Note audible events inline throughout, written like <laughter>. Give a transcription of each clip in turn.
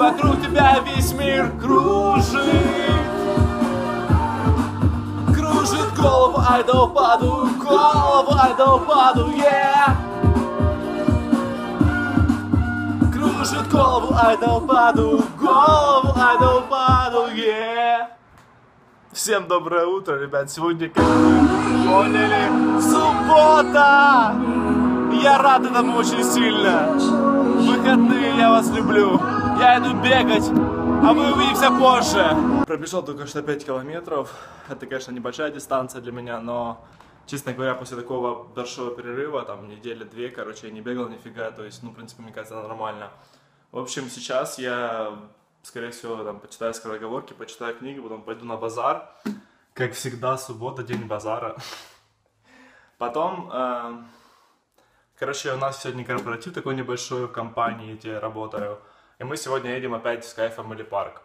Вокруг тебя весь мир кружит Кружит голову, ай да упаду Голову, ай да упаду, yeah Кружит голову, ай да упаду Голову, ай да упаду, yeah Всем доброе утро, ребят. Сегодня, как вы поняли, суббота! Я рад этому очень сильно. Выходные, я вас люблю. Я иду бегать, а вы увидимся позже. Пробежал только что 5 километров. Это, конечно, небольшая дистанция для меня, но, честно говоря, после такого большого перерыва, там, недели две, короче, я не бегал нифига, то есть, ну, в принципе, мне кажется, нормально. В общем, сейчас я скорее всего, там, почитаю скороговорки, почитаю книги, потом пойду на базар. Как всегда, суббота, день базара. Потом, э, короче, у нас сегодня корпоратив такой небольшой в компании, где я работаю. И мы сегодня едем опять в Sky Family Park.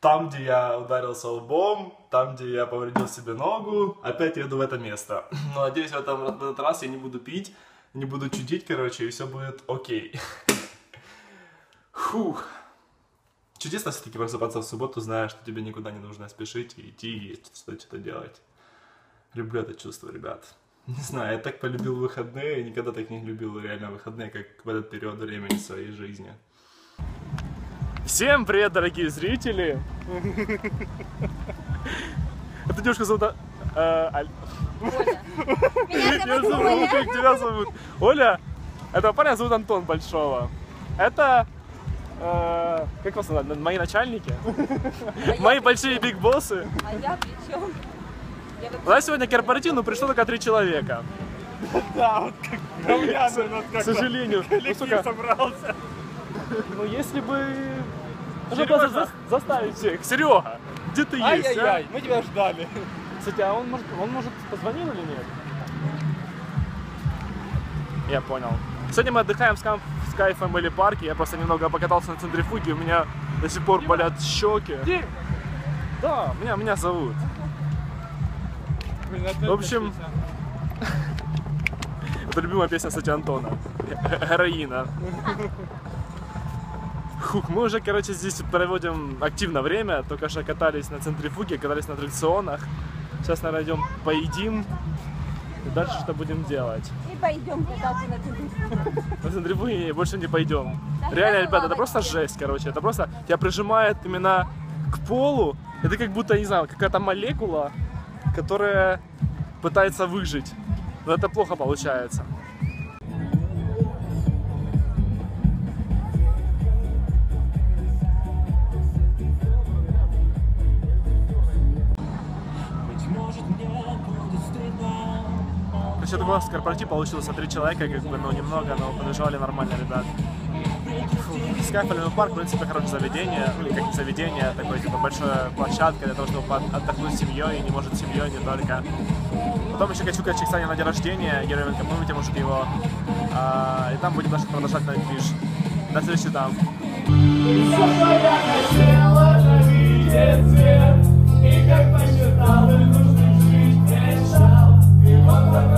Там, где я ударился лбом, там, где я повредил себе ногу, опять еду в это место. <laughs> Но надеюсь, в, этом, в этот раз я не буду пить, не буду чудить, короче, и все будет окей. <laughs> Фух. Чудесно все-таки просыпаться в субботу, зная, что тебе никуда не нужно спешить и идти и что-то делать. Люблю это чувство, ребят. <laughs> Не знаю, я так полюбил выходные, никогда так не любил реально выходные, как в этот период времени своей жизни. Всем привет, дорогие зрители! Эта девушка зовут... Оля. Меня зовут Как тебя зовут? Оля? Этого парня зовут Антон Большого. Это э, как вас называют, мои начальники, мои большие бигбоссы. А я при чем? У нас сегодня корпоратив, но пришло только три человека. Да, вот как говняный у нас К сожалению. Ну, собрался. Ну если бы... Нужно за- заставить всех. Серега, где ты есть, а? Ай-яй-яй, мы тебя ждали. Кстати, а он может, он может позвонил или нет? Я понял. Сегодня мы отдыхаем в Sky, Sky Family Park. Я просто немного покатался на центрифуге, у меня до сих пор болят щеки. Да, меня, меня зовут. В общем, <laughs> это любимая песня, кстати, Антона. Героина. <laughs> Хух, мы уже, короче, здесь проводим активно время. Только что катались на центрифуге, катались на аттракционах. Сейчас, наверное, идем поедим. И дальше что будем делать? И пойдем кататься на центрифуге. На центрифуге больше не пойдем. Да Реально, ребята, это просто жесть, короче. Это просто тебя прижимает именно к полу. Это как будто, не знаю, какая-то молекула, которая пытается выжить. Но это плохо получается. Короче, это у нас корпоратив получился три человека, как бы, ну, немного, но поддержали нормально, ребят. Скайфельный парк, в принципе, хорошее заведение, ну, как заведение, такое, типа, большая площадка для того, чтобы отдохнуть с семьей, и не может с семьей не только. Потом еще хочу к Чиксане на день рождения, героем комьюнити, может, его. А, и там будем дальше продолжать на движ. До встречи там. Я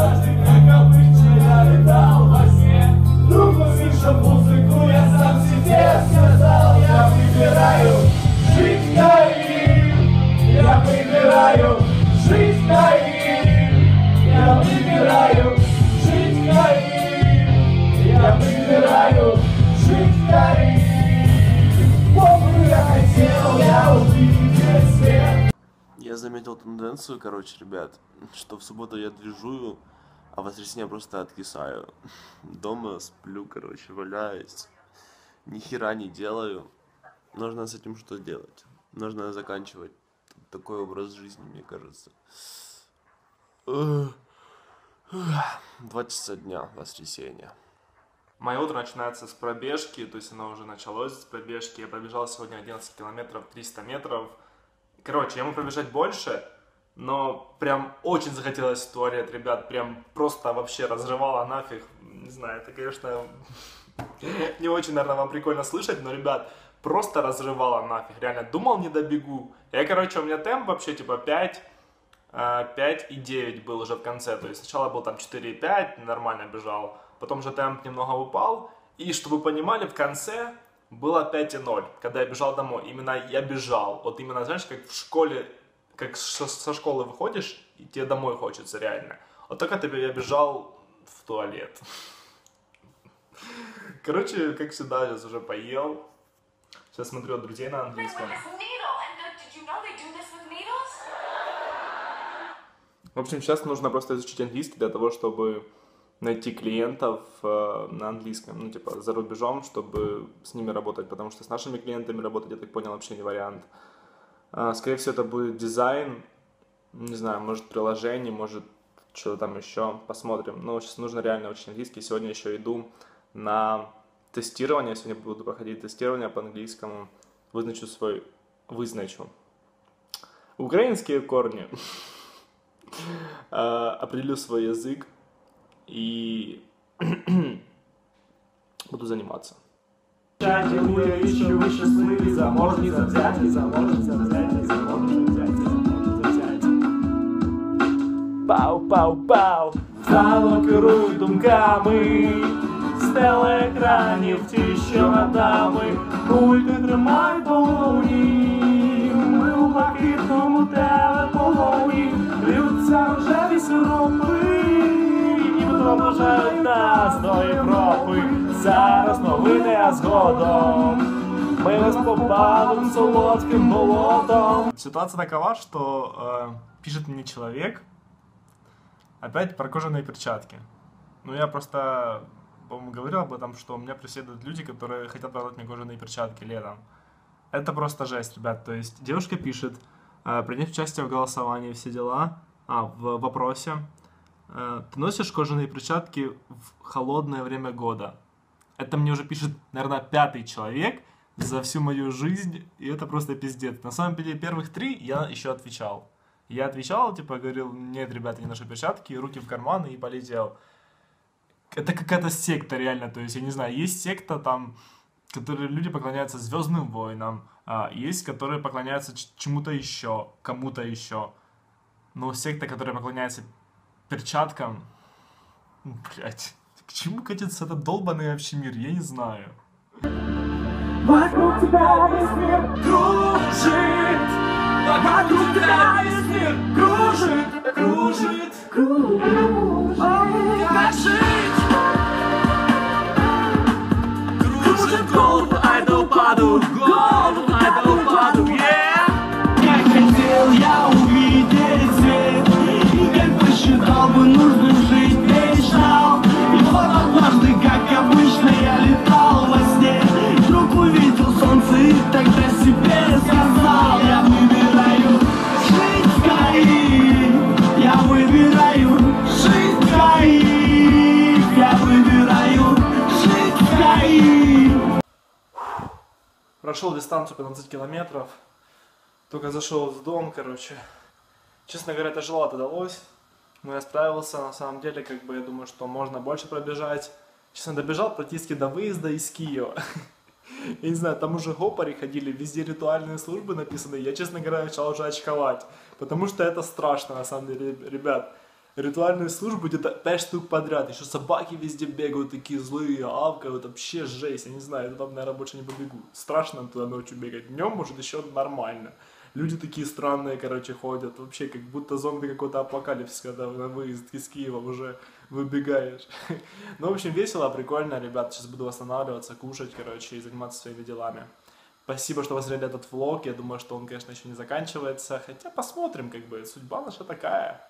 заметил тенденцию, короче, ребят, что в субботу я движую, а в воскресенье просто откисаю. Дома сплю, короче, валяюсь. Ни хера не делаю. Нужно с этим что делать. Нужно заканчивать такой образ жизни, мне кажется. Два часа дня, воскресенье. Мое утро начинается с пробежки, то есть оно уже началось с пробежки. Я пробежал сегодня 11 километров, 300 метров. Короче, я могу пробежать больше, но прям очень захотелось в туалет, ребят. Прям просто вообще разрывало нафиг. Не знаю, это, конечно, не очень, наверное, вам прикольно слышать, но, ребят, просто разрывало нафиг. Реально, думал, не добегу. Я, короче, у меня темп вообще типа 5, а, 5 и 9 был уже в конце. То есть сначала был там 4,5, нормально бежал. Потом же темп немного упал. И чтобы вы понимали, в конце было 5,0, когда я бежал домой. Именно я бежал. Вот именно, знаешь, как в школе, как со, со школы выходишь, и тебе домой хочется реально. Вот только тебе я бежал в туалет. <laughs> Короче, как всегда, сейчас уже поел. Сейчас смотрю от друзей на английском. В общем, сейчас нужно просто изучить английский для того, чтобы найти клиентов э, на английском, ну, типа, за рубежом, чтобы с ними работать, потому что с нашими клиентами работать, я так понял, вообще не вариант. А, скорее всего, это будет дизайн, не знаю, может, приложение, может, что-то там еще, посмотрим. Но сейчас нужно реально учить английский. Сегодня еще иду на тестирование, сегодня буду проходить тестирование по английскому, вызначу свой, вызначу. Украинские корни. <laughs> А, определю свой язык и <clears throat> буду заниматься. Пау, пау, пау, Зало керують думками, з телеекранів ті, що над нами, Кульки тримай долоні, Зараз новини, а згодом. Мы вас попадем солодким болотом. Ситуация такова, что э, пишет мне человек, опять про кожаные перчатки. Ну, я просто, по-моему, говорил об этом, что меня преследуют люди, которые хотят продать мне кожаные перчатки летом. Это просто жесть, ребят. То есть девушка пишет, э, принять участие в голосовании, все дела, а, в вопросе. Э, ты носишь кожаные перчатки в холодное время года? Это мне уже пишет, наверное, пятый человек за всю мою жизнь, и это просто пиздец. На самом деле, первых три я еще отвечал. Я отвечал, типа, говорил, нет, ребята, не ношу перчатки, руки в карманы и полетел. Это какая-то секта реально, то есть, я не знаю, есть секта там, которые люди поклоняются Звездным войнам, а, есть, которые поклоняются чему-то еще, кому-то еще. Но секта, которая поклоняется перчаткам, блять, к чему катится этот долбанный вообще мир, я не знаю. Вокруг тебя весь мир кружит, вокруг тебя весь мир кружит, кружит, кружит. Как жить? Кружит голову, ай да упаду, голову, Прошел дистанцию 15 километров. Только зашел в дом, короче. Честно говоря, тяжело удалось. Но я справился. На самом деле, как бы я думаю, что можно больше пробежать. Честно, добежал практически до выезда из Киева. <laughs> Я не знаю, там уже гопари ходили, везде ритуальные службы написаны. Я, честно говоря, начал уже очковать. Потому что это страшно, на самом деле, ребят. Ритуальные службы где-то 5 штук подряд. Еще собаки везде бегают, такие злые, авкают. Вообще жесть, я не знаю, я там, наверное, больше не побегу. Страшно туда ночью бегать. Днем, может, еще нормально. Люди такие странные, короче, ходят. Вообще, как будто зомби какой-то апокалипсис, когда на выезд из Киева уже выбегаешь. <laughs> Ну, в общем, весело, прикольно, ребят. Сейчас буду восстанавливаться, кушать, короче, и заниматься своими делами. Спасибо, что вы смотрели этот влог. Я думаю, что он, конечно, еще не заканчивается. Хотя посмотрим, как бы, судьба наша такая.